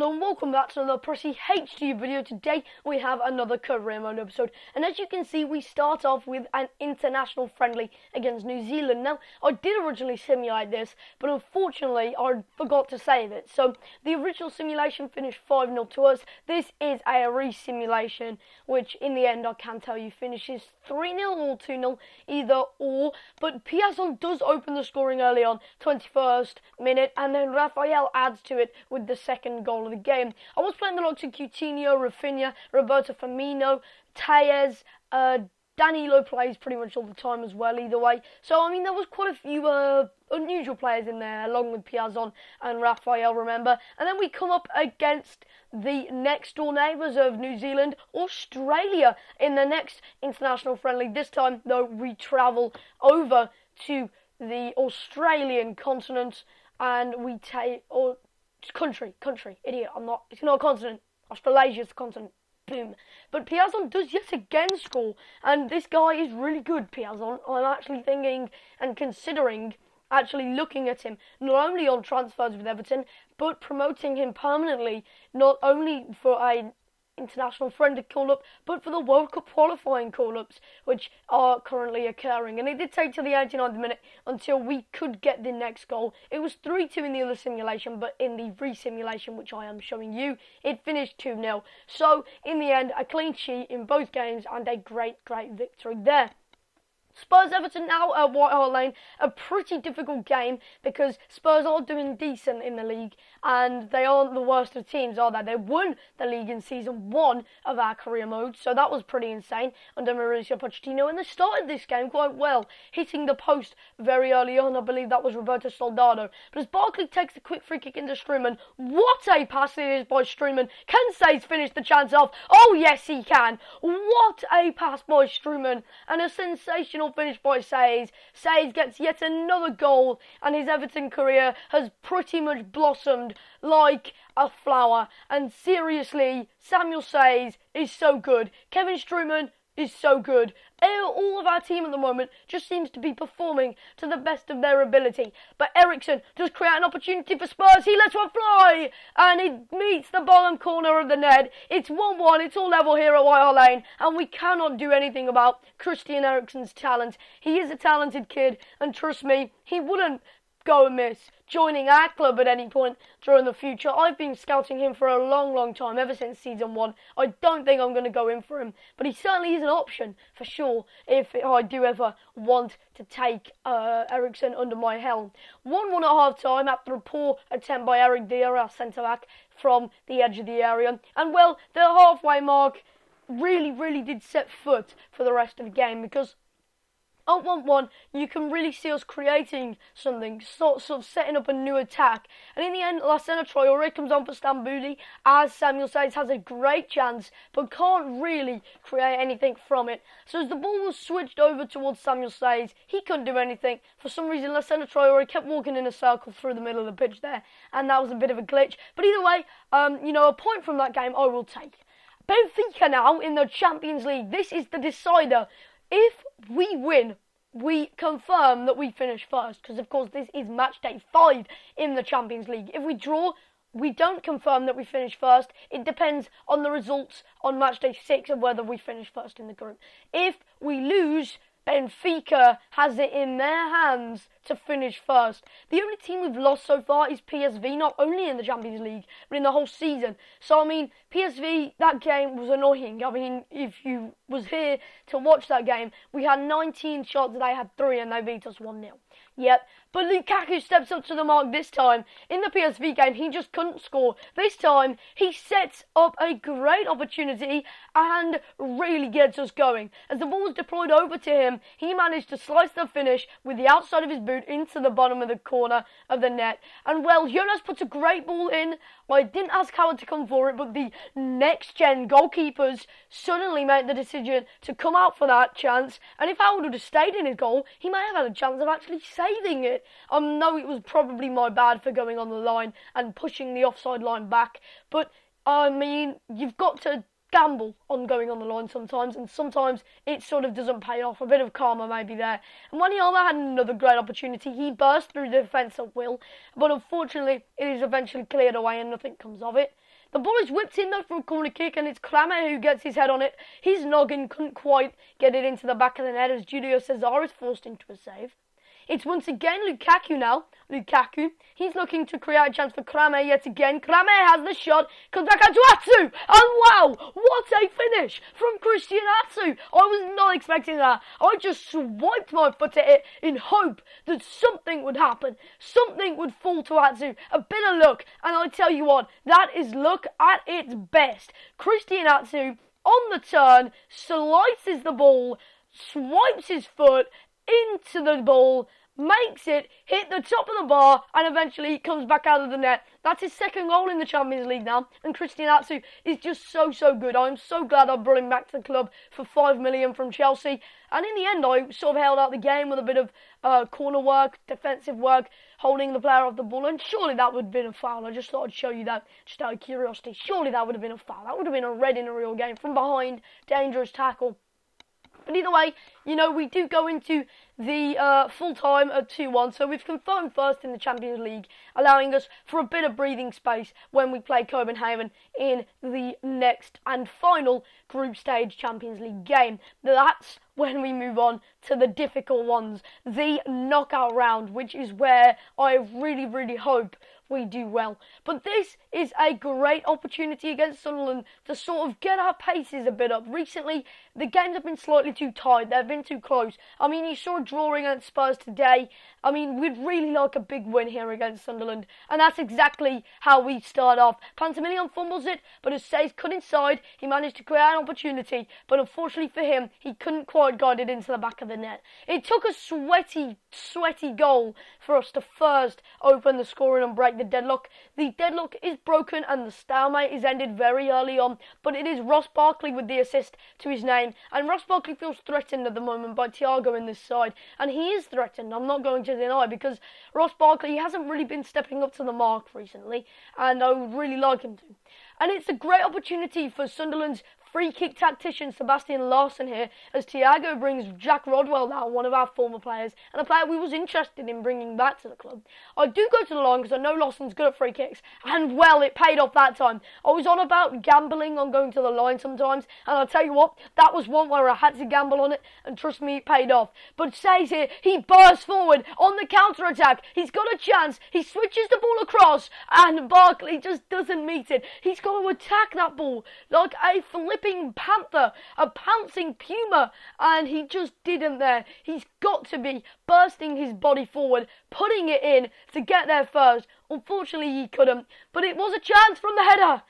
Hello and welcome back to another Pricey HD video. Today we have another career mode episode and as you can see we start off with an international friendly against New Zealand. Now I did originally simulate this but unfortunately I forgot to save it. So the original simulation finished 5-0 to us. This is a re-simulation which in the end I can tell you finishes 3-0 or 2-0 either or but Piazon does open the scoring early on 21st minute and then Rafael adds to it with the second goal goal the game. I was playing the likes of Coutinho, Rafinha, Roberto Firmino, Telles, uh, Danilo plays pretty much all the time as well, either way. So, I mean, there was quite a few uh, unusual players in there, along with Piazon and Rafael, remember. And then we come up against the next door neighbours of New Zealand, Australia, in the next international friendly. This time, though, we travel over to the Australian continent and we take, or country, country, idiot. I'm not. It's not a continent. Australasia's a continent. Boom. But Piazon does yet again score, and this guy is really good. Piazon. I'm actually thinking and considering actually looking at him not only on transfers with Everton, but promoting him permanently, not only for a international friendly call up, but for the World Cup qualifying call ups, which are currently occurring. And it did take to the 89th minute until we could get the next goal. It was 3 2 in the other simulation, but in the re simulation, which I am showing you, it finished 2 0. So, in the end, a clean sheet in both games and a great, great victory there. Spurs Everton now at White Hart Lane, a pretty difficult game because Spurs are doing decent in the league and they aren't the worst of teams, are they? They won the league in season one of our career mode, so that was pretty insane under Mauricio Pochettino. And they started this game quite well, hitting the post very early on. I believe that was Roberto Soldado. But as Barkley takes a quick free kick into Strootman, what a pass it is by Strootman. Can Saiz finish the chance off? Oh, yes, he can. What a pass by Strootman and a sensational finish by Saiz. Saiz gets yet another goal, and his Everton career has pretty much blossomed like a flower. And seriously, Samuel Saiz is so good. Kevin Strootman is so good. All of our team at the moment just seems to be performing to the best of their ability. But Eriksen does create an opportunity for Spurs. He lets one fly and it meets the bottom corner of the net. It's 1 1. It's all level here at White Hart Lane. And we cannot do anything about Christian Eriksen's talent. He is a talented kid. And trust me, he wouldn't go miss joining our club at any point during the future. I've been scouting him for a long, long time, ever since season one. I don't think I'm going to go in for him, but he certainly is an option for sure if I do ever want to take uh, Eriksen under my helm. 1 1 at half time after a poor attempt by Eric Dier, our centre back, from the edge of the area. And well, the halfway mark really, really did set foot for the rest of the game because at 1 1, you can really see us creating something, sort, sort of setting up a new attack. And in the end, Lacina Traore comes on for Stambouli, as Samuel Saiz, has a great chance, but can't really create anything from it. So as the ball was switched over towards Samuel Saiz, he couldn't do anything. For some reason, Lacina Traore kept walking in a circle through the middle of the pitch there, and that was a bit of a glitch. But either way, um, you know, a point from that game I will take. Benfica now in the Champions League. This is the decider if we win, we confirm that we finish first because, of course, this is match day five in the Champions League. If we draw, we don't confirm that we finish first. It depends on the results on match day six of whether we finish first in the group. If we lose, Benfica has it in their hands to finish first. The only team we've lost so far is PSV, not only in the Champions League, but in the whole season. So, I mean, PSV, that game was annoying. I mean, if you was here to watch that game, we had 19 shots, they had 3, and they beat us 1-0. Yep, but Lukaku steps up to the mark this time. In the PSV game, he just couldn't score. This time, he sets up a great opportunity and really gets us going. As the ball was deployed over to him, he managed to slice the finish with the outside of his boot into the bottom of the corner of the net. And well, Jonas puts a great ball in. I didn't ask Howard to come for it, but the next gen goalkeepers suddenly made the decision to come out for that chance. And if Howard would have stayed in his goal, he might have had a chance of actually saving it. I know um, it was probably my bad for going on the line and pushing the offside line back, but I mean, you've got to gamble on going on the line sometimes, and sometimes it sort of doesn't pay off. A bit of karma maybe there. And when Wanyama had another great opportunity. He burst through the defence at will, but unfortunately, it is eventually cleared away and nothing comes of it. The ball is whipped in though for a corner kick, and it's Kramer who gets his head on it. His noggin couldn't quite get it into the back of the net as Julio Cesar is forced into a save. It's once again Lukaku now. Lukaku. He's looking to create a chance for Kramer yet again. Kramer has the shot. Comes back out to Atsu. And wow, what a finish from Christian Atsu. I was not expecting that. I just swiped my foot at it in hope that something would happen. Something would fall to Atsu. A bit of luck. And I tell you what, that is luck at its best. Christian Atsu on the turn, slices the ball, swipes his foot into the ball, makes it hit the top of the bar, and eventually comes back out of the net. That's his second goal in the Champions League now, and Christian Atsu is just so so good. I'm so glad I brought him back to the club for five million from Chelsea. And in the end, I sort of held out the game with a bit of uh, corner work, defensive work, holding the player off the ball, and surely that would have been a foul. I just thought I'd show you that just out of curiosity. Surely that would have been a foul. That would have been a red in a real game from behind, dangerous tackle. But either way, you know, we do go into the uh, full time at 2 1, so we've confirmed first in the Champions League, allowing us for a bit of breathing space when we play Copenhagen in the next and final group stage Champions League game. That's when we move on to the difficult ones, the knockout round, which is where I really, really hope we do well. But this is a great opportunity against Sunderland to sort of get our paces a bit up. Recently, the games have been slightly too tight. They've been too close. I mean, you saw a drawing against Spurs today. I mean, we'd really like a big win here against Sunderland. And that's exactly how we start off. Pantilimon fumbles it, but as Saiz cut inside, he managed to create an opportunity. But unfortunately for him, he couldn't quite guide it into the back of the net. It took a sweaty, sweaty goal for us to first open the scoring and break the deadlock. The deadlock is broken and the stalemate is ended very early on, but it is Ross Barkley with the assist to his name. And Ross Barkley feels threatened at the moment by Thiago in this side. And he is threatened, I'm not going to deny, because Ross Barkley hasn't really been stepping up to the mark recently, and I would really like him to. And it's a great opportunity for Sunderland's free kick tactician Sebastian Larsson here as Thiago brings Jack Rodwell now, one of our former players, and a player we was interested in bringing back to the club. I do go to the line because I know Larsson's good at free kicks, and well, it paid off that time. I was on about gambling on going to the line sometimes, and I'll tell you what, that was one where I had to gamble on it, and trust me, it paid off. But Saiz here, he bursts forward on the counter attack. He's got a chance. He switches the ball across, and Barkley just doesn't meet it. He's got to attack that ball like a flip flipping panther, a pouncing puma, and he just didn't there. He's got to be bursting his body forward, putting it in to get there first. Unfortunately, he couldn't, but it was a chance from the header.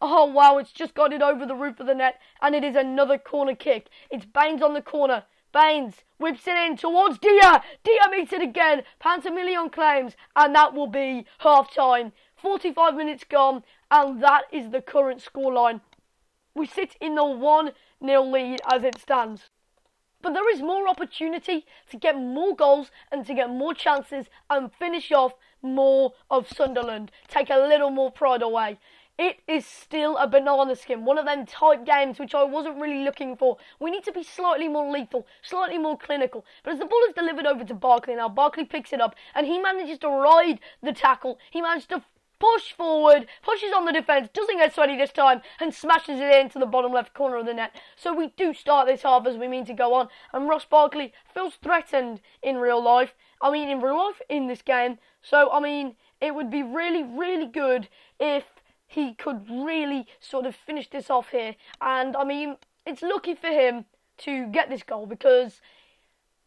Oh wow, it's just got it over the roof of the net, and it is another corner kick. It's Baines on the corner. Baines whips it in towards Dier. Dier meets it again. Pantilimon claims, and that will be half time. 45 minutes gone, and that is the current scoreline. We sit in the 1 0 lead as it stands. But there is more opportunity to get more goals and to get more chances and finish off more of Sunderland. Take a little more pride away. It is still a banana skin, one of them tight games which I wasn't really looking for. We need to be slightly more lethal, slightly more clinical. But as the ball is delivered over to Barkley now, Barkley picks it up and he manages to ride the tackle. He manages to push forward, pushes on the defence, doesn't get sweaty this time, and smashes it into the bottom left corner of the net. So we do start this half as we mean to go on, and Ross Barkley feels threatened in real life. I mean, in real life, in this game. So, I mean, it would be really, really good if he could really sort of finish this off here. And, I mean, it's lucky for him to get this goal because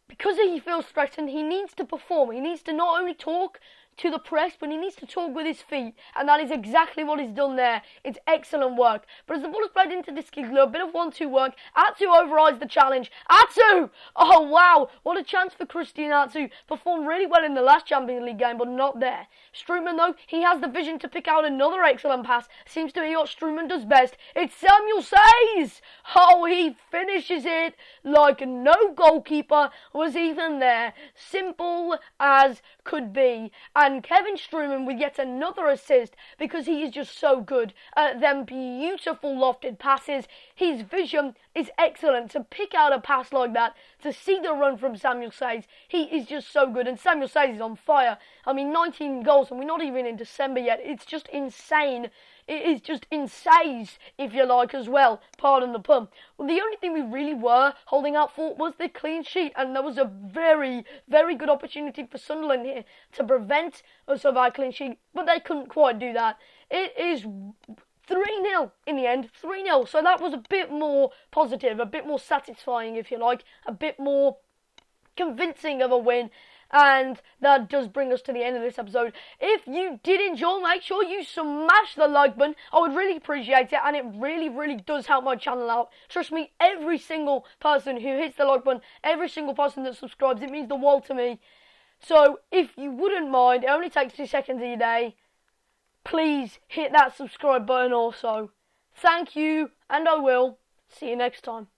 because he feels threatened, he needs to perform. He needs to not only talk, to the press, but he needs to talk with his feet, and that is exactly what he's done there. It's excellent work. But as the ball is played into this kick, a bit of one-two work. Atsu overrides the challenge. Atsu! Oh wow, what a chance for Christian Atsu. Performed really well in the last Champions League game, but not there. Strootman though, he has the vision to pick out another excellent pass. Seems to be what Strootman does best. It's Samuel Saiz. Oh, he finishes it like no goalkeeper was even there. Simple as could be. And Kevin Strootman with yet another assist because he is just so good at them beautiful lofted passes. His vision is excellent to pick out a pass like that to see the run from Samuel Saiz, he is just so good. And Samuel Saiz is on fire. I mean, 19 goals, and we're not even in December yet. It's just insane. It is just insane, if you like, as well. Pardon the pun. Well, the only thing we really were holding out for was the clean sheet, and there was a very, very good opportunity for Sunderland here to prevent us of our clean sheet, but they couldn't quite do that. It is 3 0 in the end, 3 0. So that was a bit more positive, a bit more satisfying, if you like, a bit more convincing of a win. And that does bring us to the end of this episode. If you did enjoy, make sure you smash the like button. I would really appreciate it, and it really, really does help my channel out. Trust me, every single person who hits the like button, every single person that subscribes, it means the world to me. So if you wouldn't mind, it only takes two seconds of your day please hit that subscribe button also. Thank you, and I will see you next time.